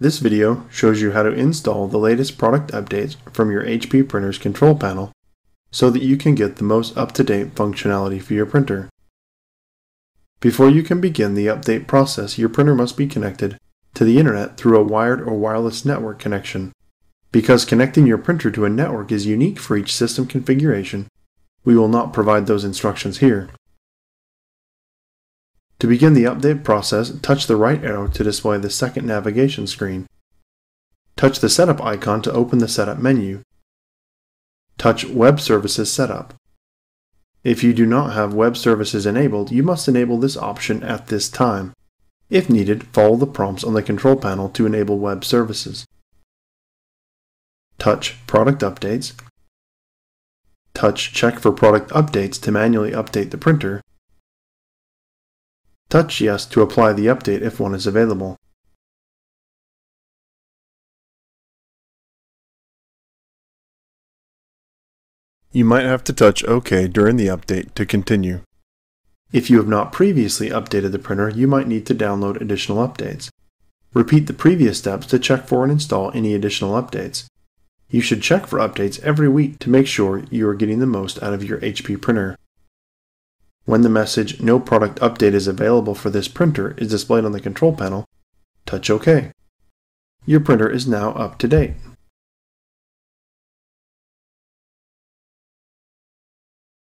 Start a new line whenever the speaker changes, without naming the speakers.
This video shows you how to install the latest product updates from your HP printer's control panel so that you can get the most up-to-date functionality for your printer. Before you can begin the update process, your printer must be connected to the internet through a wired or wireless network connection. Because connecting your printer to a network is unique for each system configuration, we will not provide those instructions here. To begin the update process, touch the right arrow to display the second navigation screen. Touch the Setup icon to open the Setup menu. Touch Web Services Setup. If you do not have web services enabled, you must enable this option at this time. If needed, follow the prompts on the control panel to enable web services. Touch Product Updates. Touch Check for Product Updates to manually update the printer Touch Yes to apply the update if one is available. You might have to touch OK during the update to continue. If you have not previously updated the printer, you might need to download additional updates. Repeat the previous steps to check for and install any additional updates. You should check for updates every week to make sure you are getting the most out of your HP printer. When the message No product update is available for this printer is displayed on the control panel, touch OK. Your printer is now up to date.